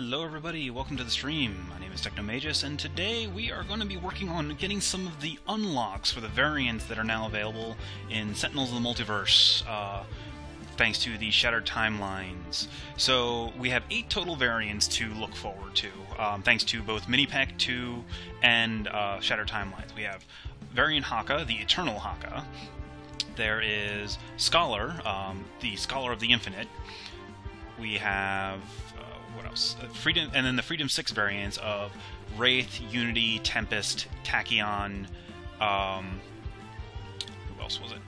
Hello everybody, welcome to the stream. My name is Technomagus, and today we are going to be working on getting some of the unlocks for the variants that are now available in Sentinels of the Multiverse, uh, thanks to the Shattered Timelines. So we have eight total variants to look forward to, um, thanks to both Minipack 2 and uh, Shattered Timelines. We have variant Haka, the Eternal Haka. There is Scholar, um, the Scholar of the Infinite. We have what else? Uh, Freedom, and then the Freedom Six variants of Wraith, Unity, Tempest, Tachyon. Um, who else was it?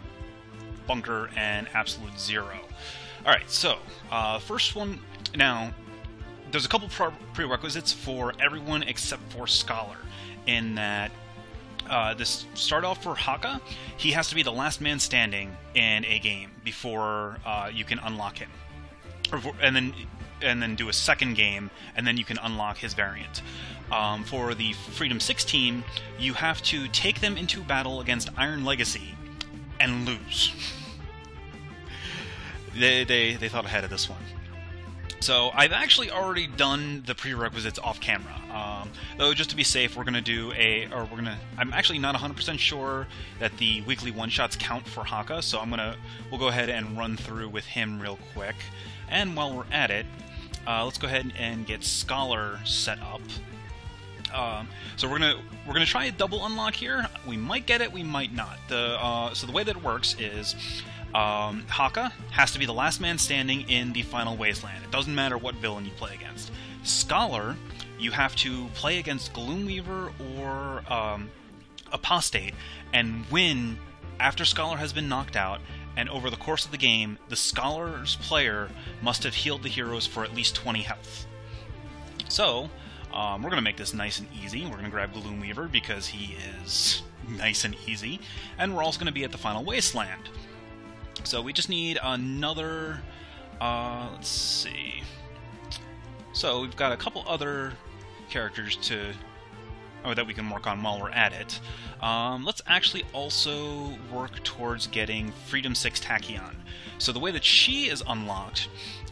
Bunker and Absolute Zero. All right, so uh, first one now. There's a couple prerequisites for everyone except for Scholar, in that uh, this start off for Haka, he has to be the last man standing in a game before uh, you can unlock him, and then and then do a second game, and then you can unlock his variant. Um, for the Freedom 6 team, you have to take them into battle against Iron Legacy and lose. they, they, they thought ahead of this one. So I've actually already done the prerequisites off camera. Um, though just to be safe, we're gonna do a, or we're gonna. I'm actually not 100% sure that the weekly one shots count for Haka, so I'm gonna. We'll go ahead and run through with him real quick. And while we're at it, uh, let's go ahead and get Scholar set up. Um, so we're gonna we're gonna try a double unlock here. We might get it, we might not. The uh, so the way that it works is um, Haka has to be the last man standing in the final wasteland. It doesn't matter what villain you play against. Scholar, you have to play against Gloomweaver or um, Apostate and win after Scholar has been knocked out and over the course of the game, the Scholar's player must have healed the heroes for at least 20 health. So, um, we're going to make this nice and easy. We're going to grab Gloomweaver because he is nice and easy, and we're also going to be at the final wasteland. So we just need another. Uh, let's see. So we've got a couple other characters to or that we can work on while we're at it. Um, let's actually also work towards getting Freedom 6 Tachyon. So the way that she is unlocked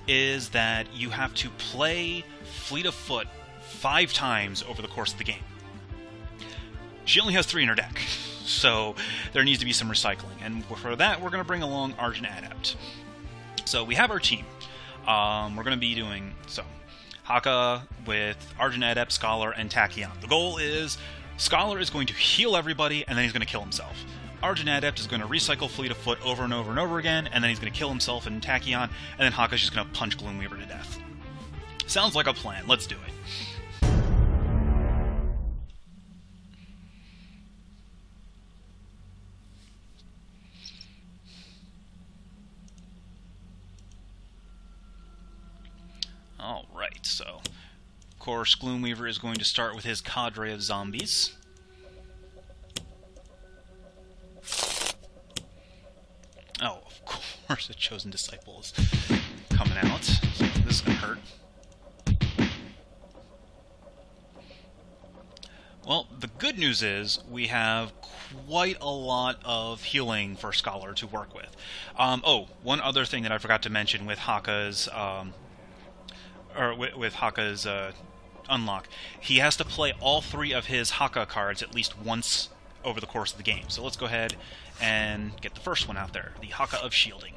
is that you have to play Fleet of Foot five times over the course of the game. She only has three in her deck, so there needs to be some recycling. And for that, we're going to bring along Argent Adept. So we have our team. Um, we're going to be doing so. Haka with Argent Adept, Scholar, and Tachyon. The goal is Scholar is going to heal everybody, and then he's going to kill himself. Argent Adept is going to recycle Fleet of Foot over and over and over again, and then he's going to kill himself and Tachyon, and then Haka's just going to punch Gloomweaver to death. Sounds like a plan. Let's do it. So of course Gloomweaver is going to start with his cadre of zombies. Oh, of course, the Chosen Disciple is coming out. So this is going to hurt. Well, the good news is we have quite a lot of healing for Scholar to work with. Um, oh, one other thing that I forgot to mention with Haka's um, or with, with Haka's uh, unlock, he has to play all three of his Haka cards at least once over the course of the game. So let's go ahead and get the first one out there, the Haka of Shielding.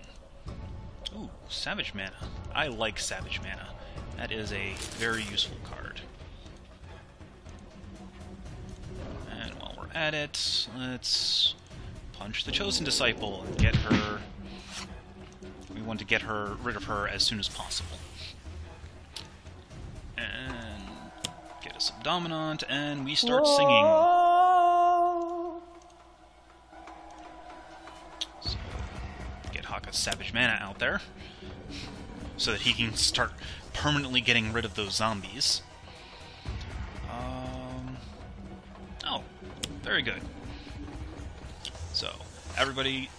Ooh, Savage Mana. I like Savage Mana. That is a very useful card. And while we're at it, let's punch the Chosen Disciple and get her... We want to get her rid of her as soon as possible. Subdominant, and we start singing. So, get Haka's Savage Mana out there, so that he can start permanently getting rid of those zombies. Um, oh, very good. So, everybody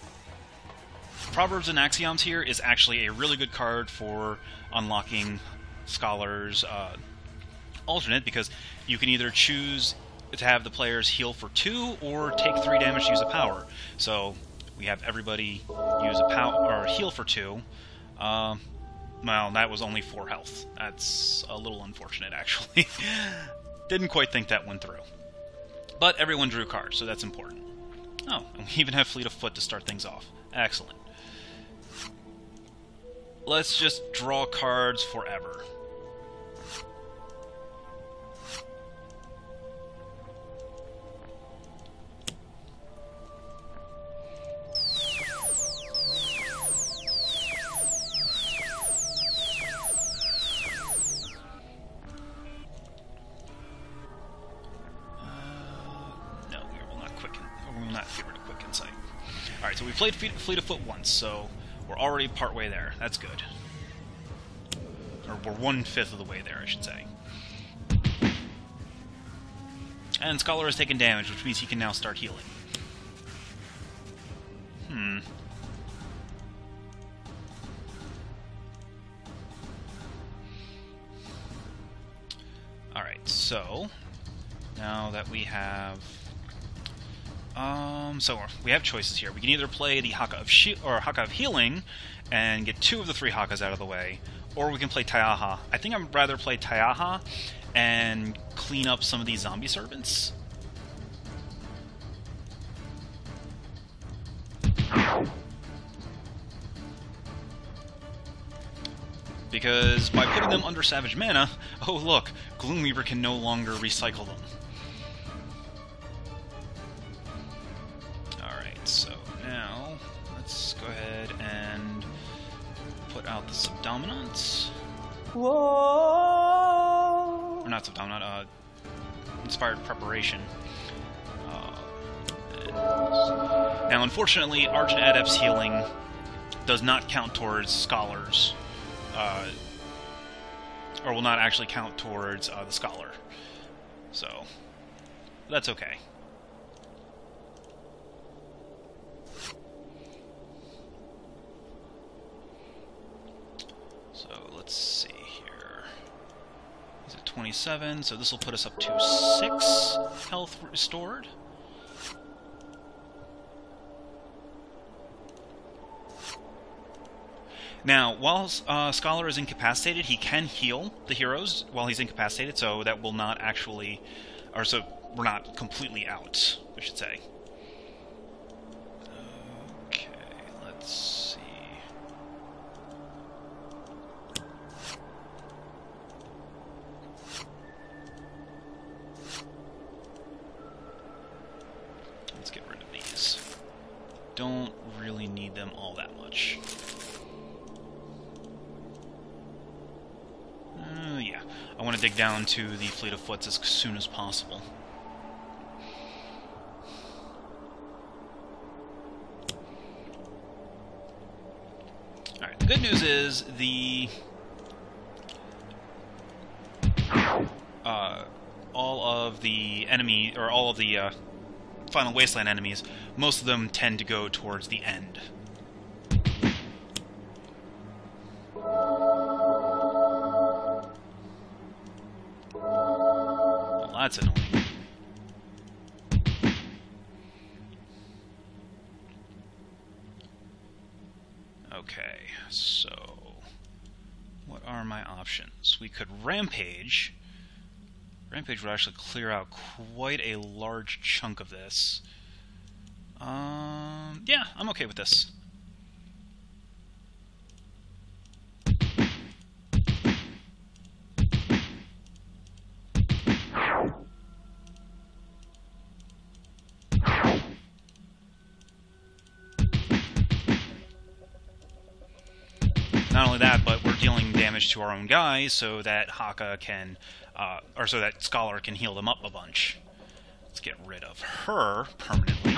Proverbs and Axioms here is actually a really good card for unlocking scholars, uh, alternate because you can either choose to have the players heal for two or take three damage to use a power. So we have everybody use a power or heal for two. Uh, Well, that was only 4 health. That's a little unfortunate, actually. Didn't quite think that went through. But everyone drew cards, so that's important. Oh, and we even have Fleet of Foot to start things off. Excellent. Let's just draw cards forever. We played Fleet of Foot once, so we're already partway there. That's good. Or we're one-fifth of the way there, I should say. And Scholar has taken damage, which means he can now start healing. So we have choices here. We can either play the Haka of Shi or Haka of Healing and get two of the three Hakas out of the way, or we can play Taiaha. I think I'd rather play Taiaha and clean up some of these zombie servants. Because by putting them under Savage Mana, oh look, Gloomweaver can no longer recycle them. Uh, now, unfortunately, Argent Adept's healing does not count towards Scholars. Uh, or will not actually count towards uh, the Scholar. So, that's okay. So, let's see 27? So this will put us up to 6 health restored. Now, while uh, Scholar is incapacitated, he can heal the heroes while he's incapacitated, so that will not actually... Or so we're not completely out, we should say. don't really need them all that much. Uh, yeah, I want to dig down to the Fleet of Foots as soon as possible. Alright, the good news is the... Uh, all of the enemy, or all of the uh, Final Wasteland enemies, most of them tend to go towards the end. Could Rampage Rampage would actually clear out quite a large chunk of this. Um, yeah, I'm okay with this. To our own guys so that Haka can uh, or so that Scholar can heal them up a bunch. Let's get rid of her permanently.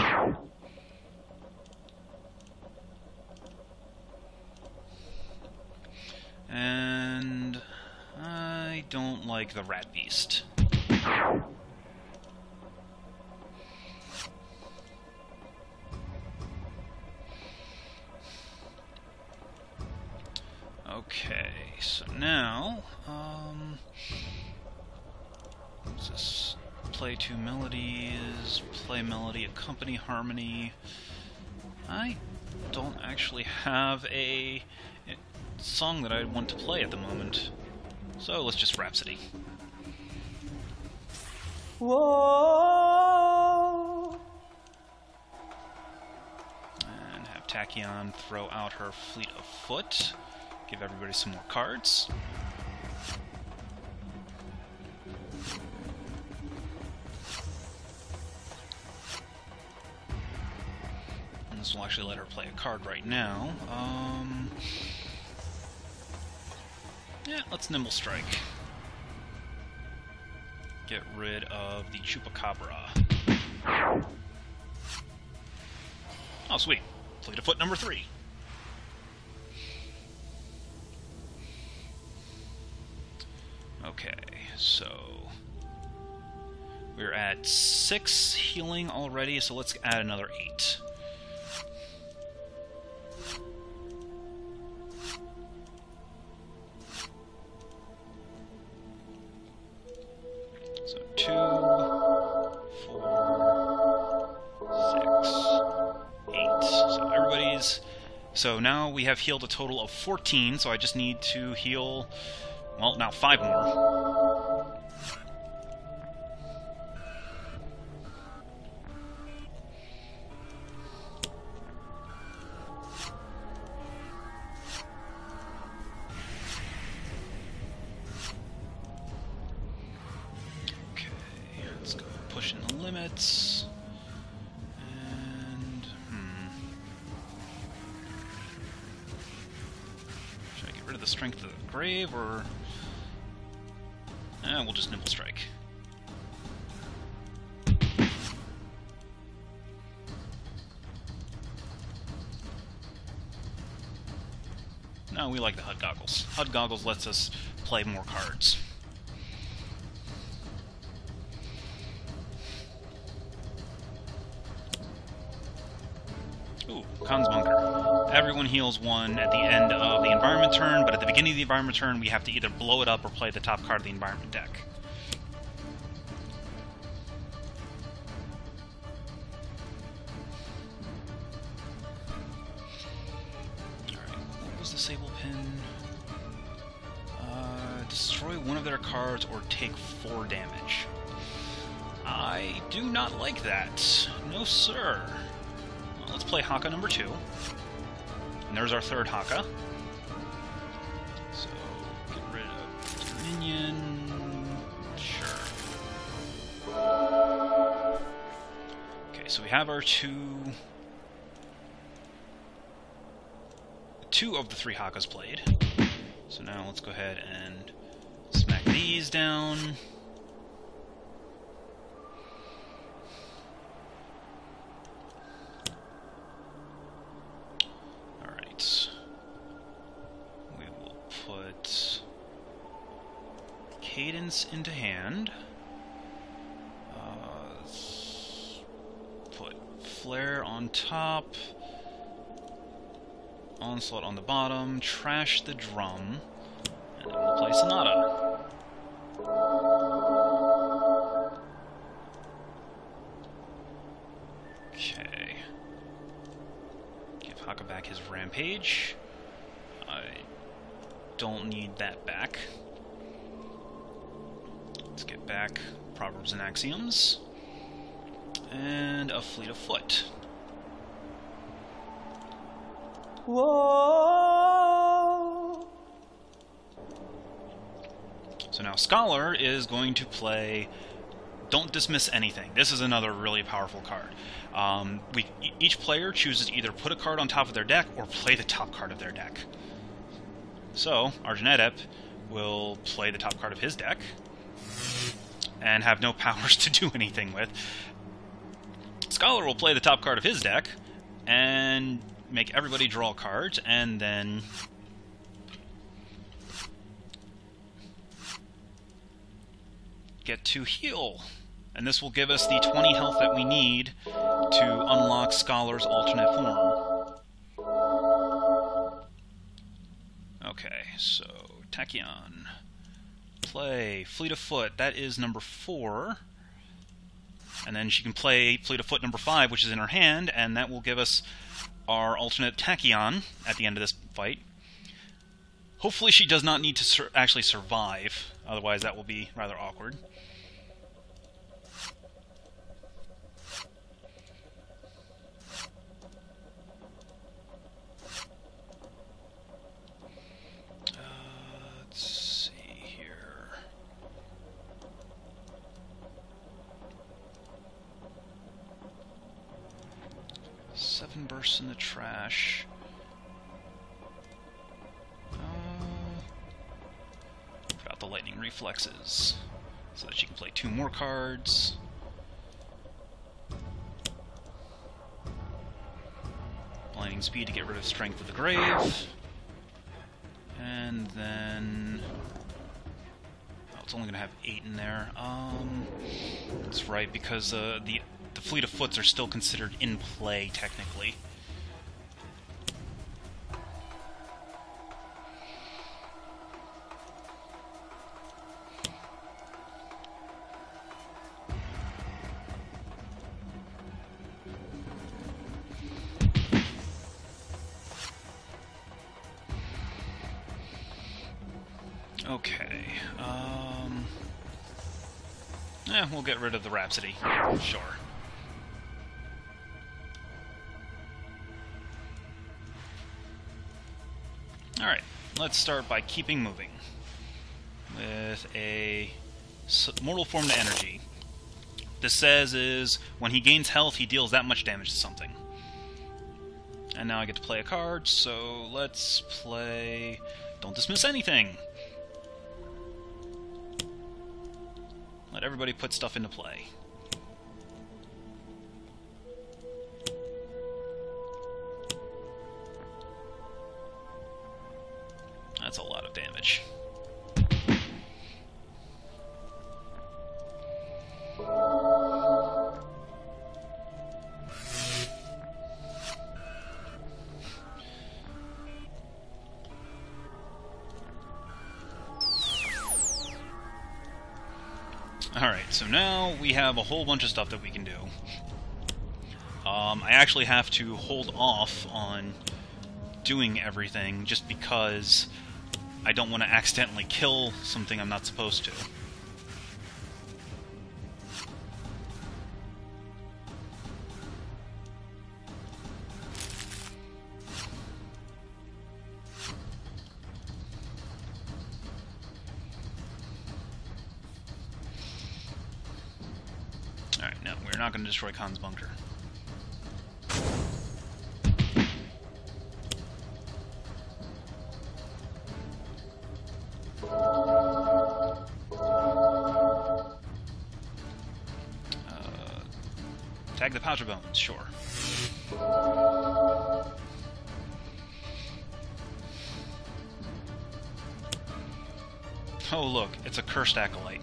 And I don't like the Rat Beast. Okay, so now, um, What's this? Play two melodies, play melody, accompany harmony. I don't actually have a song that I want to play at the moment. So let's just Rhapsody. Whoa. And have Tachyon throw out her fleet of foot. Give everybody some more cards. And this will actually let her play a card right now. Um, yeah, let's Nimble Strike. Get rid of the Chupacabra. Oh, sweet. Fleet of Foot number three. Okay, so we're at six healing already, so let's add another eight. So two, four, six, eight. So everybody's. So now we have healed a total of 14, so I just need to heal well, now five more. HUD Goggles. Lets us play more cards. Ooh, Khan's Bunker. Everyone heals one at the end of the environment turn, but at the beginning of the environment turn, we have to either blow it up or play the top card of the environment deck. Destroy one of their cards or take four damage. I do not like that. No, sir. Well, let's play Haka number two. And there's our third Haka. So, get rid of minion. Sure. Okay, so we have our two... Two of the three Hakas played. So now let's go ahead and these down. Alright. We will put Cadence into hand. Uh, put Flare on top. Onslaught on the bottom. Trash the drum. And then we'll play Sonata. Okay. Give Haka back his Rampage. I don't need that back. Let's get back Proverbs and Axioms. And a Fleet of Foot. Whoa! So now Scholar is going to play Don't Dismiss Anything. This is another really powerful card. Um, we, each player chooses either put a card on top of their deck or play the top card of their deck. So, Adept will play the top card of his deck and have no powers to do anything with. Scholar will play the top card of his deck and make everybody draw cards, and then get to heal. And this will give us the 20 health that we need to unlock Scholar's alternate form. Okay, so Tachyon. Play Fleet of Foot. That is number 4. And then she can play Fleet of Foot number 5, which is in her hand, and that will give us our alternate Tachyon at the end of this fight. Hopefully she does not need to sur actually survive, otherwise that will be rather awkward. Bursts in the trash. Uh, put out the lightning reflexes so that she can play two more cards. Blinding speed to get rid of Strength of the Grave. And then... Oh, it's only going to have eight in there. Um, That's right, because uh, the the fleet of foots are still considered in play, technically. Okay, um... Yeah, we'll get rid of the Rhapsody. Sure. Let's start by keeping moving. With a mortal form to energy. This says is, when he gains health, he deals that much damage to something. And now I get to play a card, so let's play... Don't dismiss anything! Let everybody put stuff into play. We have a whole bunch of stuff that we can do. Um, I actually have to hold off on doing everything just because I don't want to accidentally kill something I'm not supposed to. No, we're not going to destroy Khan's bunker. Uh, tag the Pouch Bones, sure. Oh look, it's a cursed acolyte.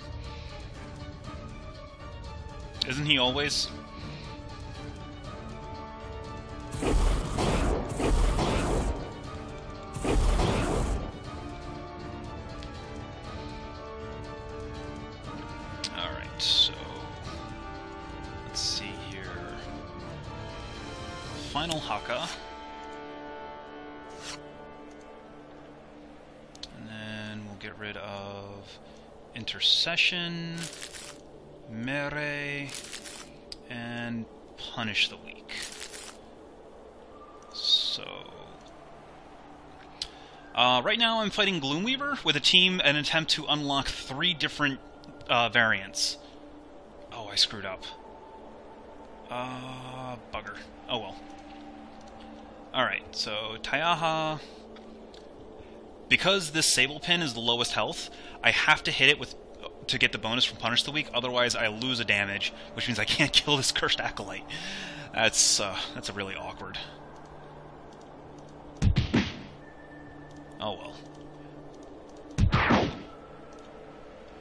Isn't he always? All right, so let's see here. Final Haka. And then we'll get rid of Intercession, Mere, and Punish the Weak. So... Uh, right now I'm fighting Gloomweaver with a team an attempt to unlock three different uh, variants. Oh, I screwed up. Uh, bugger. Oh well. Alright, so Taiaha... Because this Sable Pin is the lowest health, I have to hit it with to get the bonus from Punish the Weak, otherwise I lose a damage, which means I can't kill this Cursed Acolyte. That's, uh, that's a really awkward. Oh well.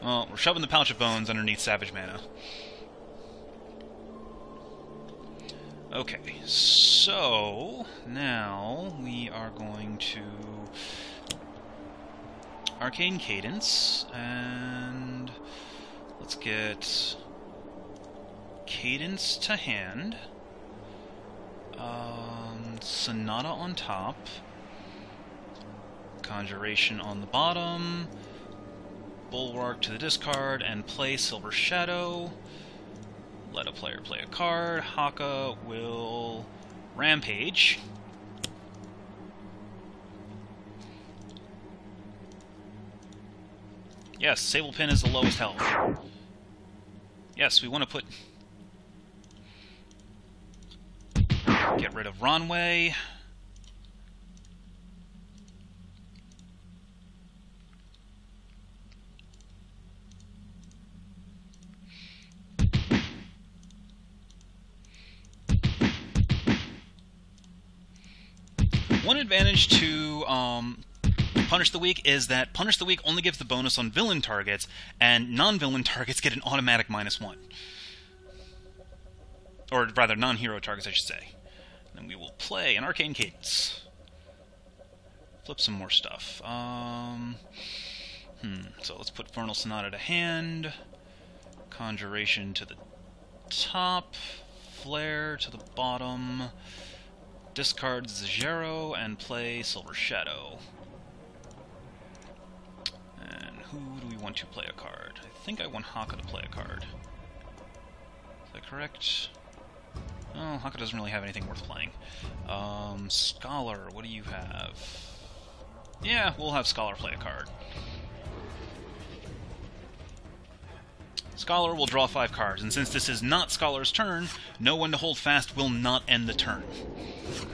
Well, we're shoving the Pouch of Bones underneath Savage Mana. Okay, so now we are going to Arcane Cadence, and let's get Cadence to hand, um, Sonata on top, Conjuration on the bottom. Bulwark to the discard and play Silver Shadow. Let a player play a card. Haka will Rampage. Yes, Sable Pin is the lowest health. Yes, we want to put... Get rid of Ronway. One advantage to um, Punish the Weak is that Punish the Weak only gives the bonus on villain targets, and non-villain targets get an automatic minus one. Or rather, non-hero targets, I should say. Then we will play an Arcane Cadence. Flip some more stuff. Um, hmm, so let's put Vernal Sonata to hand. Conjuration to the top. Flare to the bottom discard Zero and play Silver Shadow. And who do we want to play a card? I think I want Haka to play a card. Is that correct? Oh, Haka doesn't really have anything worth playing. Um, Scholar, what do you have? Yeah, we'll have Scholar play a card. Scholar will draw five cards, and since this is not Scholar's turn, no one to hold fast will not end the turn. And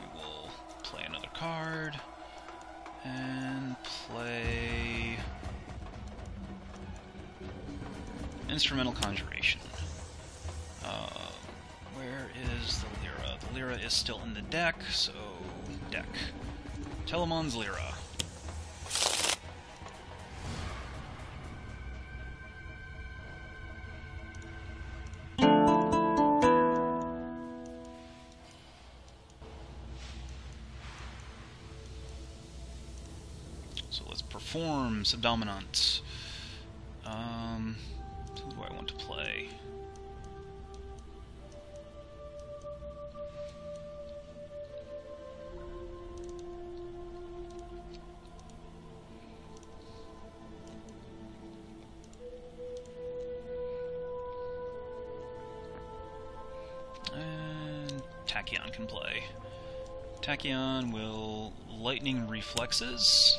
we will play another card, and play Instrumental Conjuration. Uh, where is the Lyra? The Lyra is still in the deck, so deck. Telamon's Lyra. Perform Subdominant. Um, who do I want to play? Tachyon can play. Tachyon will Lightning Reflexes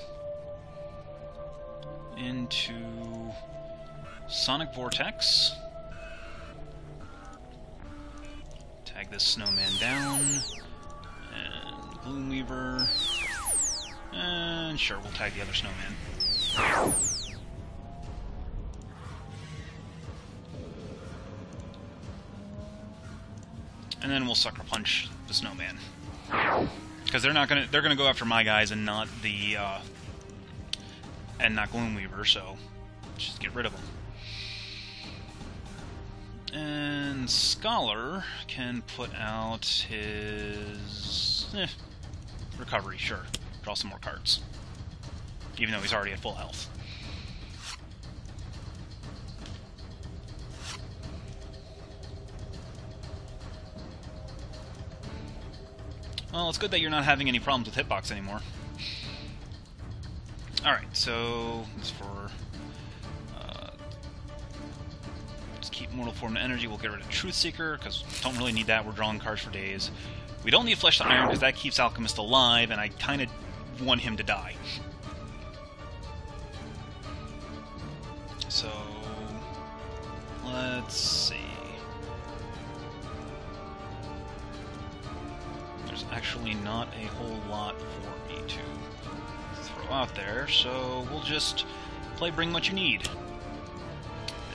Sonic Vortex. Tag this snowman down. And Gloomweaver. And sure, we'll tag the other snowman. And then we'll sucker punch the snowman. Because they're not gonna they're gonna go after my guys and not the uh, and not Gloomweaver, so just get rid of them. And Scholar can put out his eh, recovery, sure. Draw some more cards. Even though he's already at full health. Well, it's good that you're not having any problems with hitbox anymore. Alright, so as for Mortal Form to energy. We'll get rid of Truth Seeker because don't really need that. We're drawing cards for days. We don't need Flesh to Iron because that keeps Alchemist alive, and I kind of want him to die. So let's see. There's actually not a whole lot for me to throw out there, so we'll just play Bring What You Need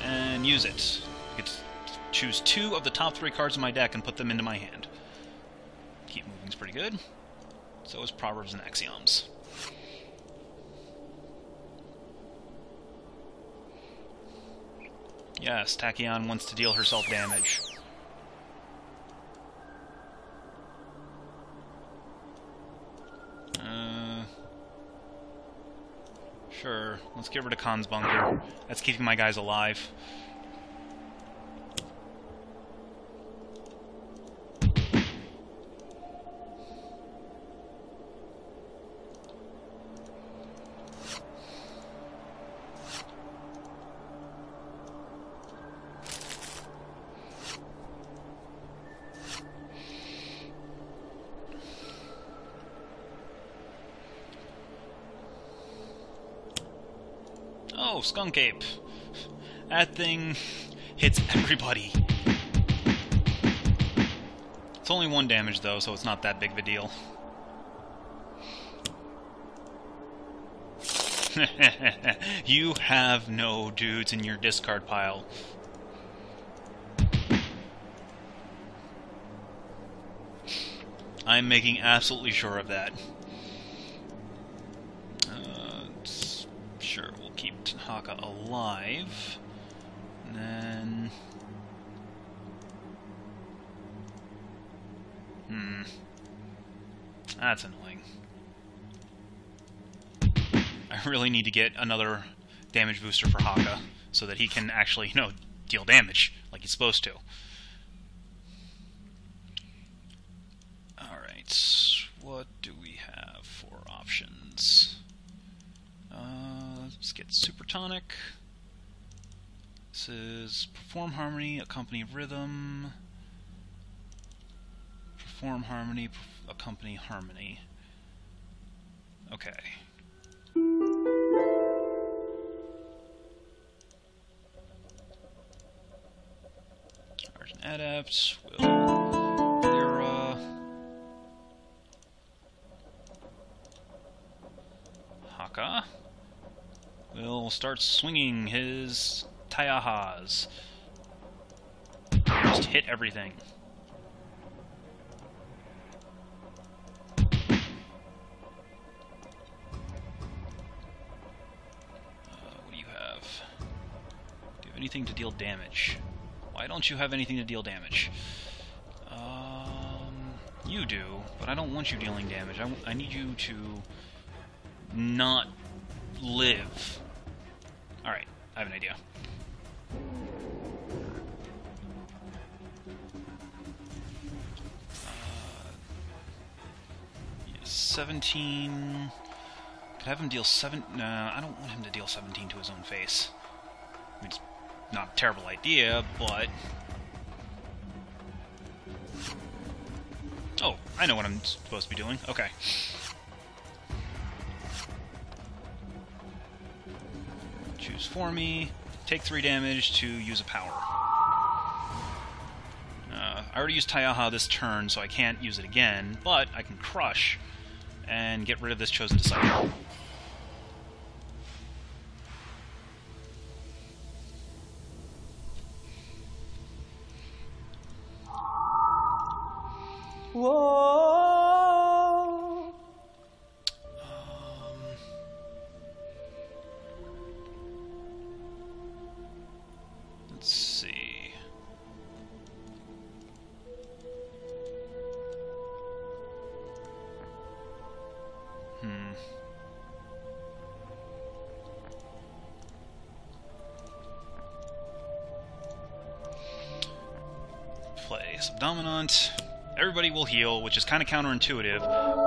and use it. I get to choose two of the top three cards in my deck and put them into my hand. Keep moving's pretty good. So is Proverbs and Axioms. Yes, Tachyon wants to deal herself damage. Uh, sure, let's get rid of Khan's bunker. That's keeping my guys alive. Oh, Skunk Ape. That thing hits everybody. It's only one damage, though, so it's not that big of a deal. you have no dudes in your discard pile. I'm making absolutely sure of that. Uh, sure, we'll keep Haka alive. And then... Hmm. That's annoying. I really need to get another damage booster for Haka so that he can actually, you know, deal damage like he's supposed to. Alright, what do we have for options? Uh, let's get Super Tonic. This is Perform Harmony, Accompany Rhythm. Perform Harmony, Accompany Harmony. Okay. Argent Adept will Lyra. Uh, Haka will start swinging his Taiahas. Just hit everything. Uh what do you have? Do you have anything to deal damage. Why don't you have anything to deal damage? Um, you do, but I don't want you dealing damage. I, I need you to not live. Alright, I have an idea. 17... Could have him deal 7... No, I don't want him to deal 17 to his own face. I mean, not a terrible idea, but... Oh, I know what I'm supposed to be doing. Okay. Choose for me, take 3 damage to use a power. Uh, I already used Taiaha this turn, so I can't use it again, but I can Crush and get rid of this Chosen Disciple. Subdominant. Everybody will heal, which is kind of counterintuitive,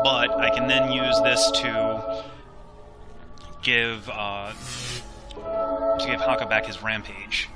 but I can then use this to give uh, to give Haka back his rampage.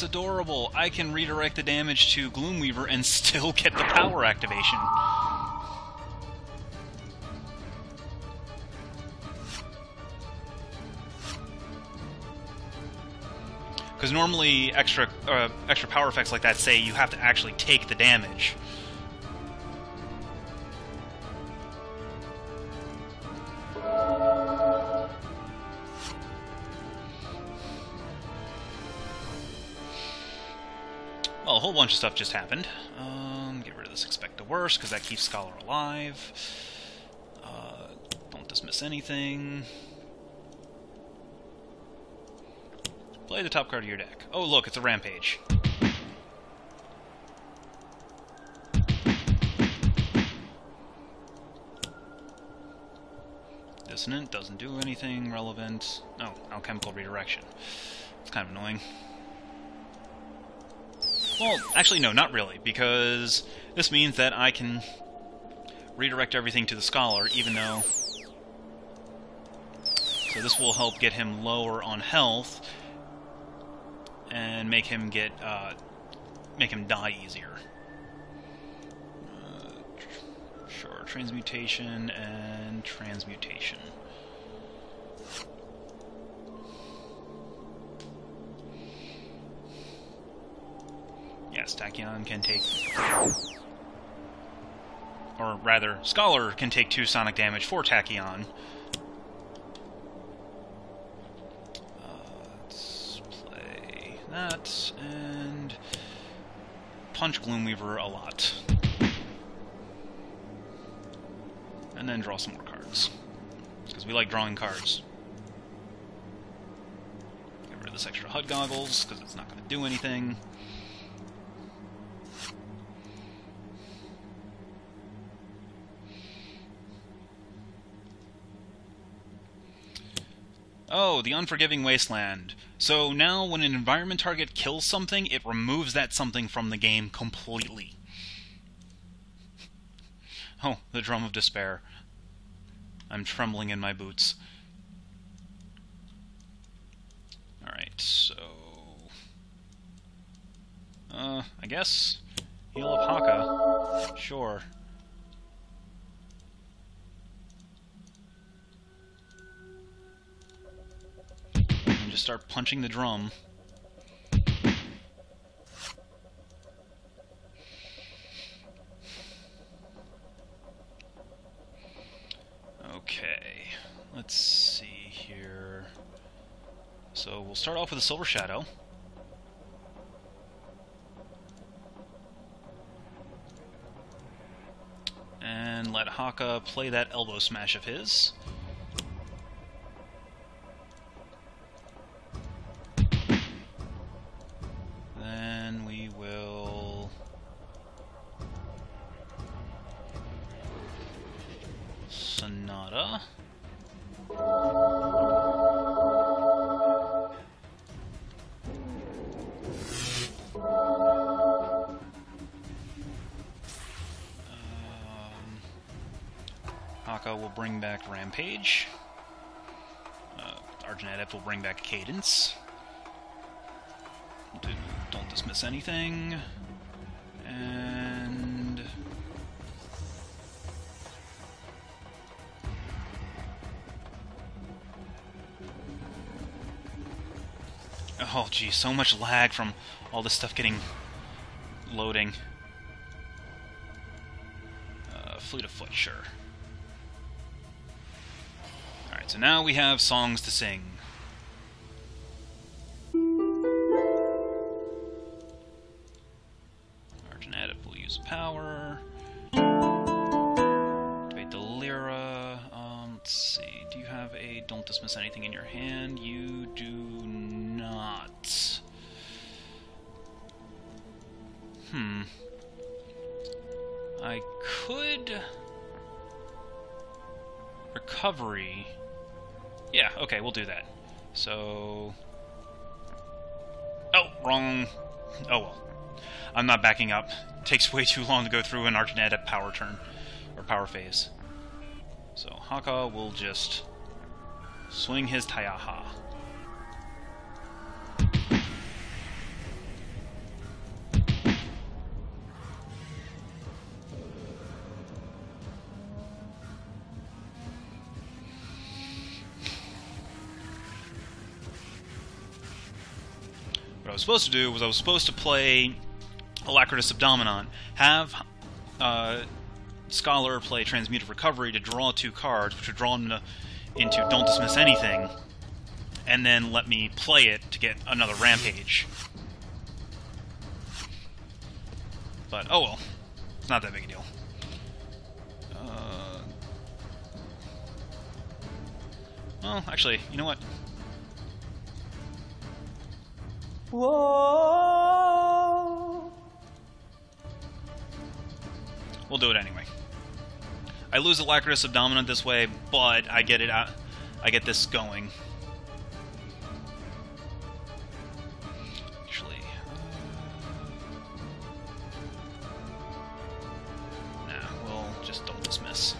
That's adorable! I can redirect the damage to Gloomweaver and still get the power activation. Because normally extra uh, extra power effects like that say you have to actually take the damage. Bunch of stuff just happened. Um, get rid of this expect the worst, because that keeps Scholar alive. Uh, don't dismiss anything. Play the top card of your deck. Oh, look, it's a Rampage. Dissonant doesn't do anything relevant. Oh, alchemical redirection. It's kind of annoying. Well, actually, no, not really, because this means that I can redirect everything to the Scholar, even though... So this will help get him lower on health, and make him get, uh, make him die easier. Uh, sure, transmutation and transmutation. Yes, Tachyon can take... Or rather, Scholar can take two sonic damage for Tachyon. Uh, let's play that, and punch Gloomweaver a lot. And then draw some more cards. Because we like drawing cards. Get rid of this extra HUD goggles, because it's not going to do anything. Oh, the Unforgiving Wasteland. So now when an environment target kills something, it removes that something from the game completely. Oh, the Drum of Despair. I'm trembling in my boots. Alright, so... Uh, I guess... Heal up Haka. Sure. Just start punching the drum. Okay, let's see here. So we'll start off with a Silver Shadow. And let Haka play that elbow smash of his. Don't dismiss anything. And... Oh, gee, so much lag from all this stuff getting... loading. Uh, Fleet of Foot, sure. Alright, so now we have songs to sing. Up. It takes way too long to go through an Argent Adept power turn. Or power phase. So Haka will just swing his Taiaha. What I was supposed to do was I was supposed to play Alacritous Subdominant, have uh, Scholar play Transmutive Recovery to draw two cards, which would draw into, into Don't Dismiss Anything, and then let me play it to get another Rampage. But, oh well. It's not that big a deal. Uh, Well, actually, you know what? Whoa. We'll do it anyway. I lose Alacritous of Dominant this way, but I get it out. I get this going. Actually, uh, nah, we'll just don't dismiss.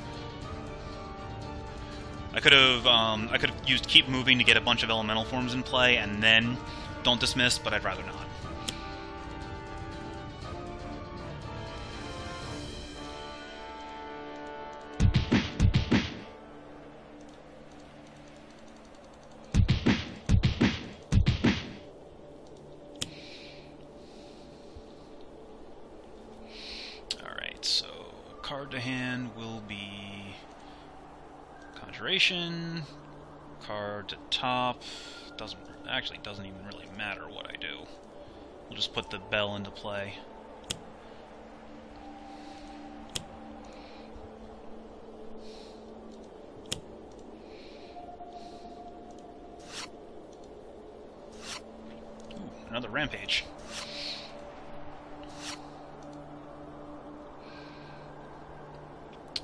I could have, um, I could have used keep moving to get a bunch of elemental forms in play, and then don't dismiss, but I'd rather not. Doesn't even really matter what I do. We'll just put the bell into play. Ooh, another rampage.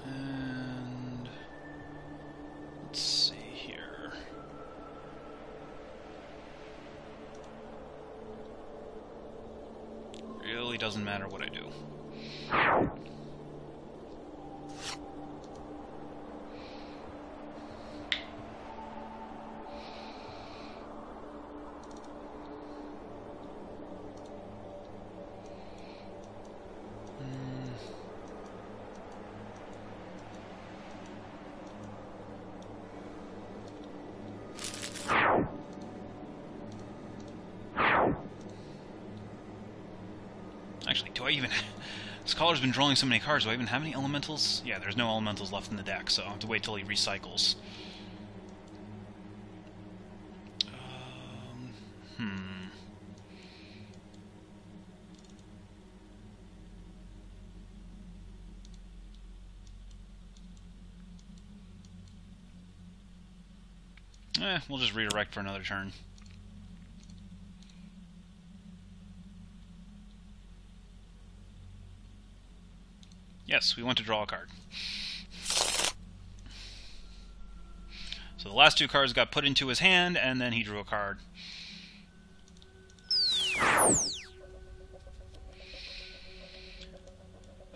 And let's see here. Really doesn't matter what I do. Hmm. Actually, do I even... Scholar's been drawing so many cards, do I even have any elementals? Yeah, there's no elementals left in the deck, so I'll have to wait till he recycles. Um, hmm... Eh, we'll just redirect for another turn. Yes, we want to draw a card. So the last two cards got put into his hand, and then he drew a card.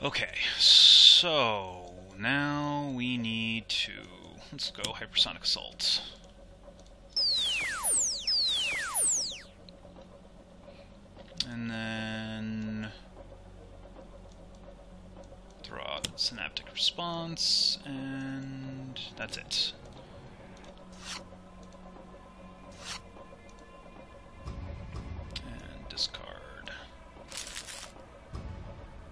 Okay, so now we need to... Let's go Hypersonic Assault. And then throw out synaptic response, and that's it. And discard.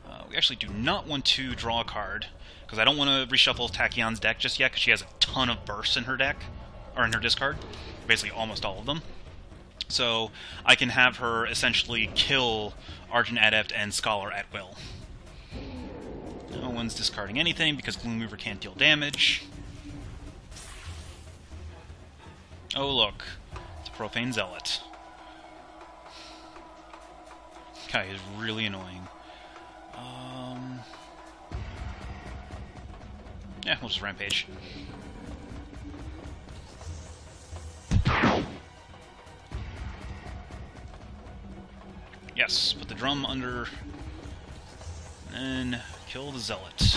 Uh, we actually do not want to draw a card, because I don't want to reshuffle Tachyon's deck just yet, because she has a ton of bursts in her deck, or in her discard. Basically almost all of them. So I can have her essentially kill Argent Adept and Scholar at will. One's discarding anything because Gloomweaver can't deal damage. Oh look, it's a Profane Zealot. Guy is really annoying. Um, yeah, we'll just rampage. Yes, put the drum under and kill the zealot.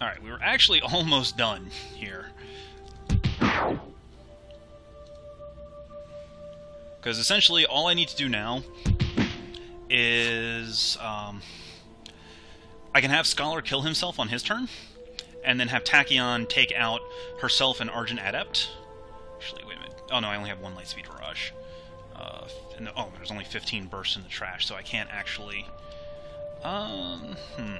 Alright, we were actually almost done here. Because essentially all I need to do now is um, I can have Scholar kill himself on his turn, and then have Tachyon take out herself and Argent Adept. Actually, wait a minute. Oh no, I only have one Lightspeed Barrage. Uh, and oh, there's only 15 bursts in the trash, so I can't actually. Um, hmm.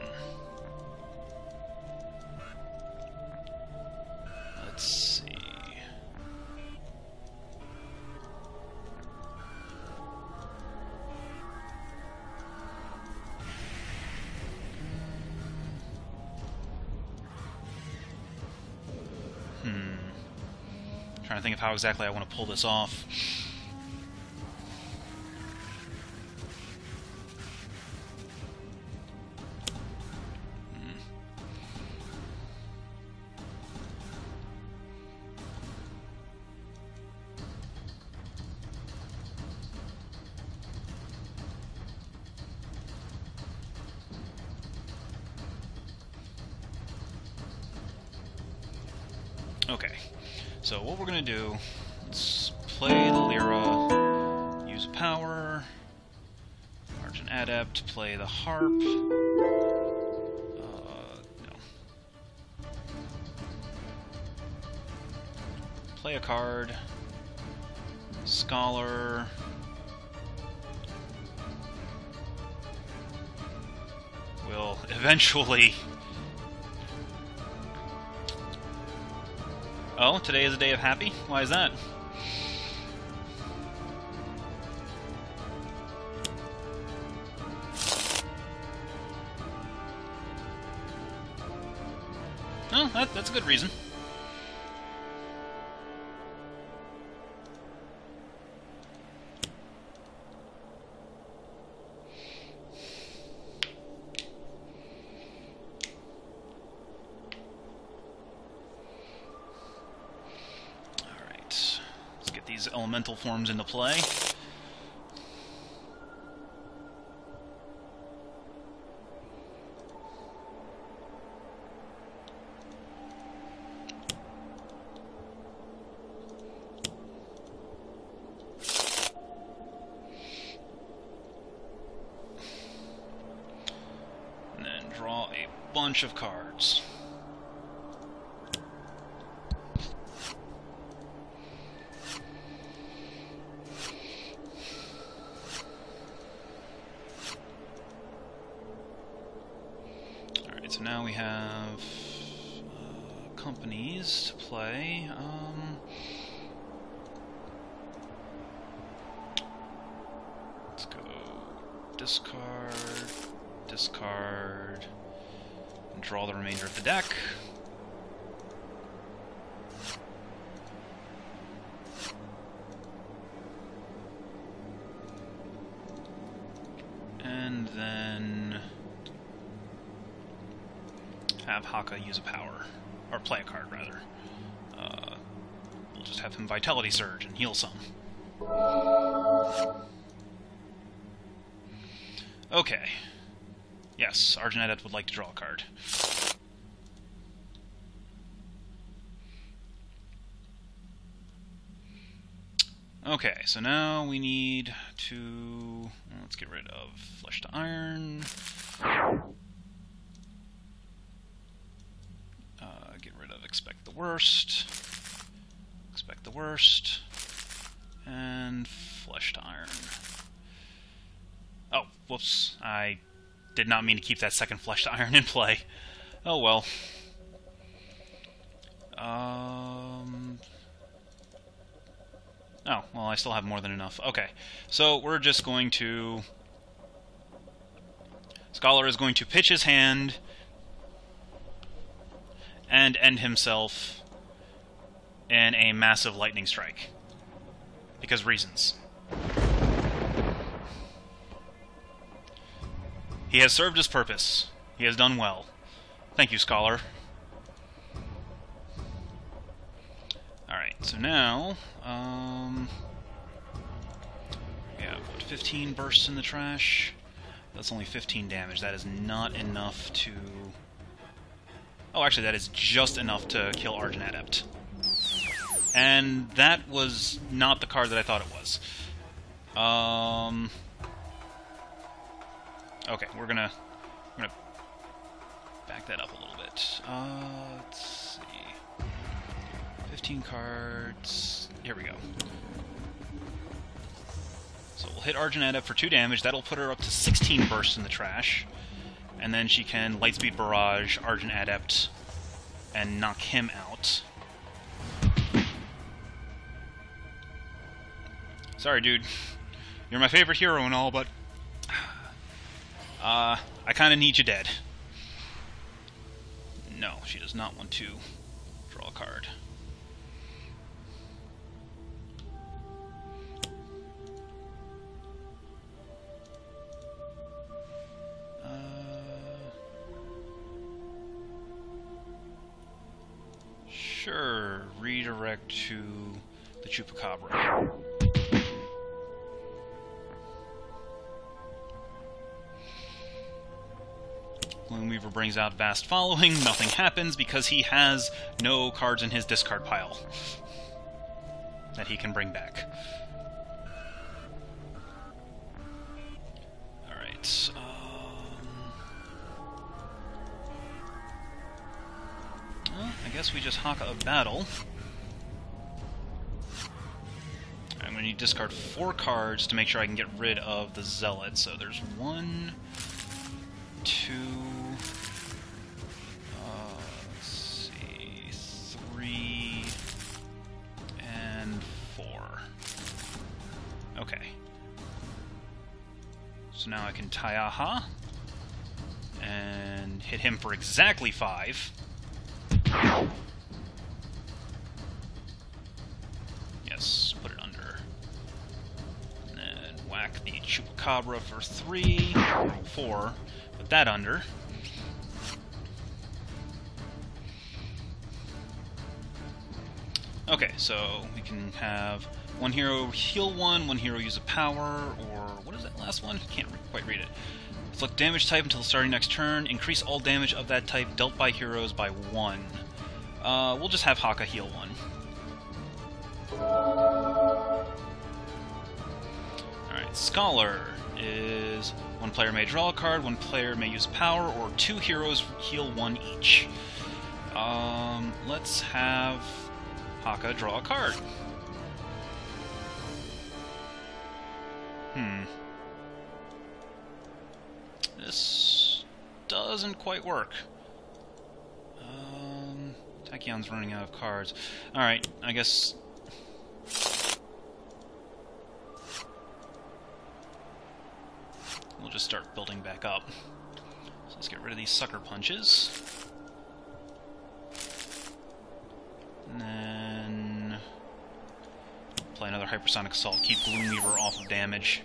Think of how exactly I want to pull this off. Okay, so what we're gonna do, let's play the Lyra, use power, Argent Adept, play the harp. Uh, no. Play a card. Scholar. Will eventually Oh, today is a day of happy? Why is that? Oh, that, that's a good reason. Elemental forms into play. And then draw a bunch of cards. Alright, so now we have uh, companies to play. Um, let's go discard, discard, and draw the remainder of the deck. And then have Haka use a power. Or play a card, rather. Uh, we'll just have him Vitality Surge and heal some. Okay. Yes, Adept would like to draw a card. Okay, so now we need to... Let's get rid of Flesh to Iron. Uh, get rid of Expect the Worst. Worst. And Flesh to Iron. Oh, whoops. I did not mean to keep that second Flesh to Iron in play. Oh well. Um... Oh, well, I still have more than enough. Okay, so we're just going to... Scholar is going to pitch his hand and end himself in a massive lightning strike. Because reasons. He has served his purpose. He has done well. Thank you, Scholar. Alright, so now, um... What, 15 bursts in the trash? That's only 15 damage. That is not enough to... Oh, actually, that is just enough to kill Argent Adept. And that was not the card that I thought it was. Um... Okay, we're gonna... We're gonna back that up a little bit. Uh, let's see... 15 cards... Here we go. So we'll hit Argent for 2 damage. That'll put her up to 16 bursts in the trash. And then she can Lightspeed Barrage Argent Adept and knock him out. Sorry, dude. You're my favorite hero and all, but... Uh, I kind of need you dead. No, she does not want to draw a card. Uh, sure, redirect to the Chupacabra. Gloomweaver brings out Vast Following, nothing happens because he has no cards in his discard pile that he can bring back. Alright, um... Well, I guess we just Haka of Battle. I'm going to discard four cards to make sure I can get rid of the Zealot. So there's one, two, uh, let's see, three, and four. Okay. So now I can Taiaha and hit him for exactly five. Yes, put it under. And then whack the Chupacabra for three, four. Put that under. Okay, so we can have one hero heal one, one hero use a power, or what is that last one? Can't re quite read it. Inflict damage type until starting next turn. Increase all damage of that type dealt by heroes by one. Uh, we'll just have Haka heal one. Alright, Scholar is one player may draw a card, one player may use power, or two heroes heal one each. Um, let's have Haka draw a card. Hmm. This doesn't quite work. Um, running out of cards. Alright, I guess... We'll just start building back up. So let's get rid of these sucker punches. And then... Play another Hypersonic Assault, keep Gloomweaver off of damage.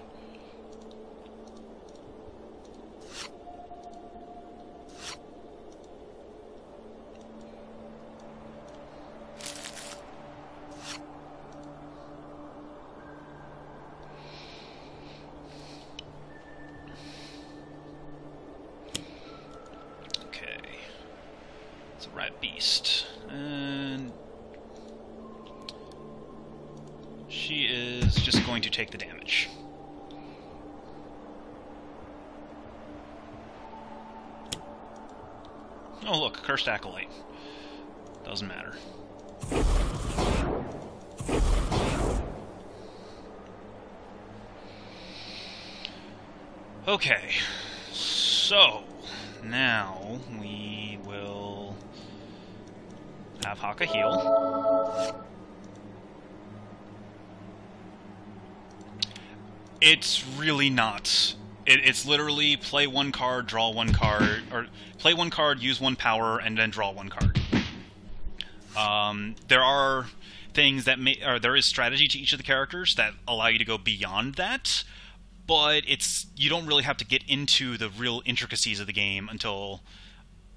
It's literally play one card, draw one card, or play one card, use one power, and then draw one card. Um, there are things that may, or there is strategy to each of the characters that allow you to go beyond that, but it's you don't really have to get into the real intricacies of the game until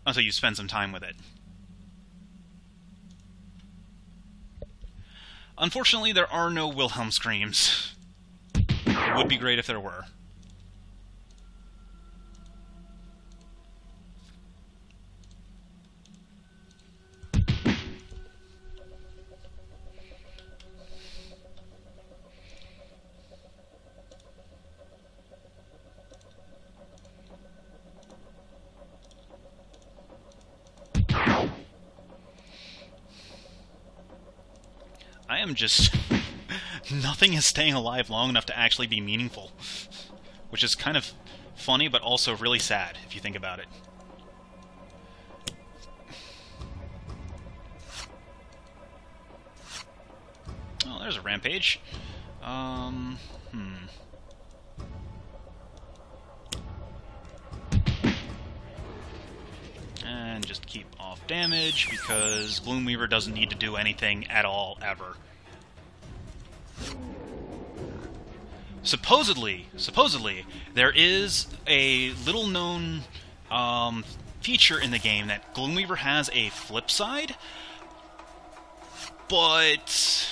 until you spend some time with it. Unfortunately, there are no Wilhelm screams. It would be great if there were. Am just... Nothing is staying alive long enough to actually be meaningful. Which is kind of funny, but also really sad, if you think about it. Oh, there's a rampage. Um, hmm. And just keep off damage, because Gloomweaver doesn't need to do anything at all, ever. Supposedly, supposedly, there is a little-known um, feature in the game that Gloomweaver has a flip side, but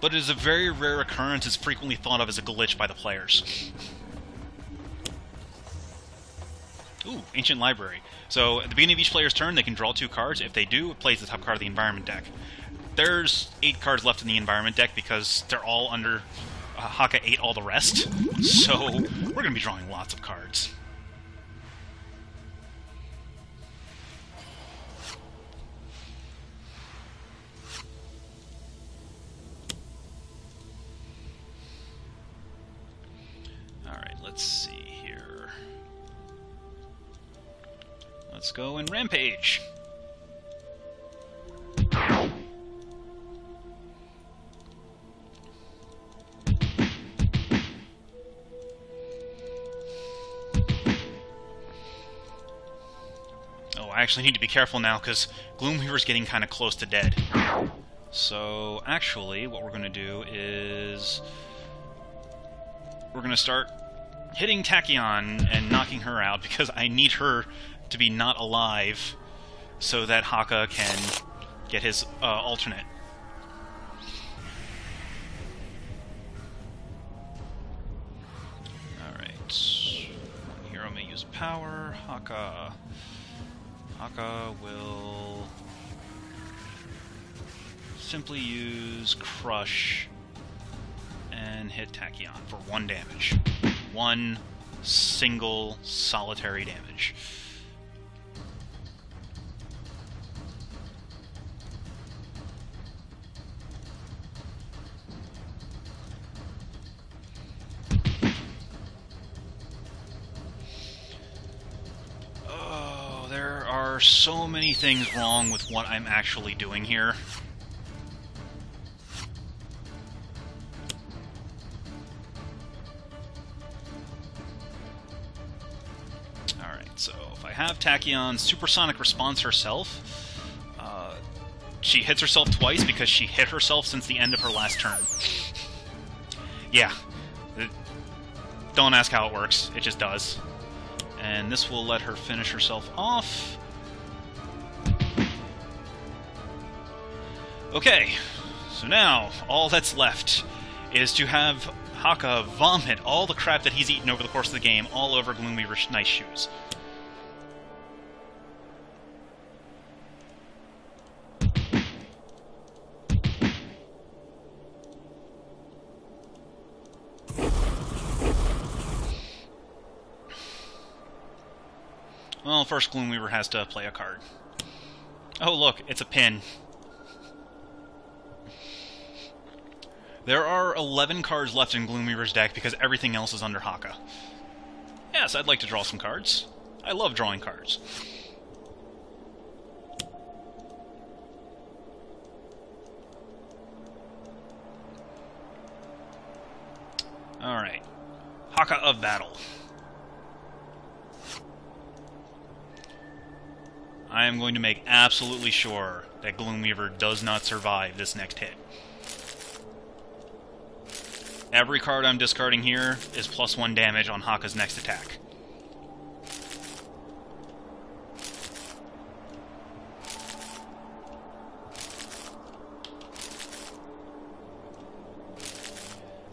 but it is a very rare occurrence. It's frequently thought of as a glitch by the players. Ooh, Ancient Library. So at the beginning of each player's turn, they can draw two cards. If they do, it plays the top card of the environment deck. There's eight cards left in the environment deck because they're all under uh, Haka ate all the rest. So we're going to be drawing lots of cards. Alright, let's see here. Let's go and rampage. Actually need to be careful now because Gloomweaver's getting kind of close to dead. So, actually, what we're going to do is we're going to start hitting Tachyon and knocking her out because I need her to be not alive so that Haka can get his uh, alternate. Alright. Hero may use power. Haka. Haka will simply use Crush and hit Tachyon for one damage. One single solitary damage. So many things wrong with what I'm actually doing here. Alright, so if I have Tachyon's supersonic response herself, uh, she hits herself twice because she hit herself since the end of her last turn. yeah. Don't ask how it works, it just does. And this will let her finish herself off. Okay, so now all that's left is to have Haka vomit all the crap that he's eaten over the course of the game all over Gloomweaver's nice shoes. Well, first Gloomweaver has to play a card. Oh, look, it's a pin. There are 11 cards left in Gloomweaver's deck because everything else is under Haka. Yes, I'd like to draw some cards. I love drawing cards. Alright. Haka of Battle. I am going to make absolutely sure that Gloomweaver does not survive this next hit. Every card I'm discarding here is plus one damage on Haka's next attack.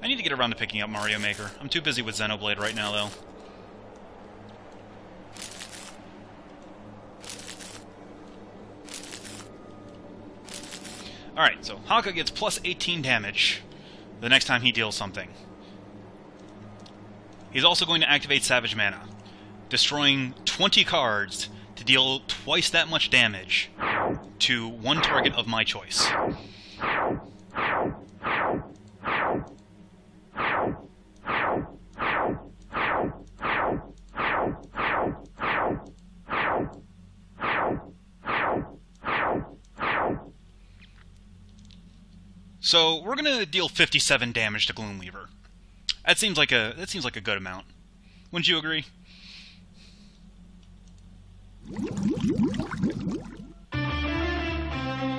I need to get around to picking up Mario Maker. I'm too busy with Xenoblade right now, though. Alright, so Haka gets plus 18 damage the next time he deals something. He's also going to activate Savage Mana, destroying 20 cards to deal twice that much damage to one target of my choice. So we're gonna deal 57 damage to Gloomweaver. That seems like a that seems like a good amount. Wouldn't you agree?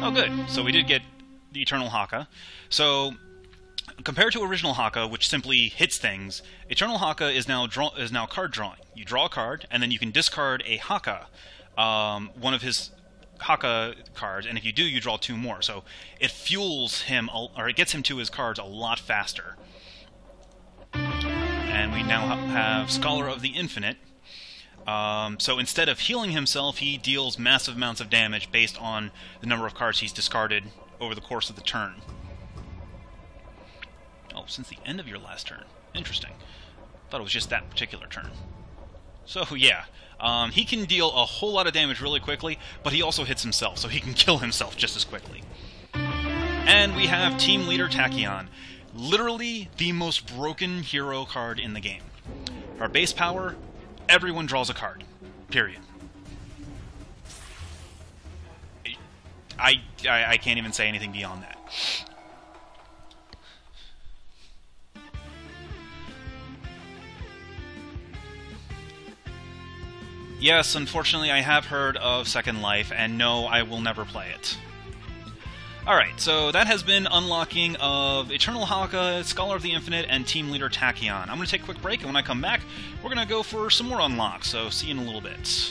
Oh, good. So we did get the Eternal Haka. So compared to original Haka, which simply hits things, Eternal Haka is now draw is now card drawing. You draw a card, and then you can discard a Haka, um, one of his Haka cards, and if you do, you draw two more. So it fuels him, or it gets him to his cards a lot faster. And we now have Scholar of the Infinite. Um, so instead of healing himself, he deals massive amounts of damage based on the number of cards he's discarded over the course of the turn. Oh, since the end of your last turn. Interesting. Thought it was just that particular turn. So, yeah. Um, he can deal a whole lot of damage really quickly, but he also hits himself, so he can kill himself just as quickly. And we have Team Leader Tachyon. Literally the most broken hero card in the game. Our base power, everyone draws a card. Period. I, I, I can't even say anything beyond that. Yes, unfortunately, I have heard of Second Life, and no, I will never play it. Alright, so that has been unlocking of Eternal Haka, Scholar of the Infinite, and Team Leader Tachyon. I'm going to take a quick break, and when I come back, we're going to go for some more unlocks, so see you in a little bit.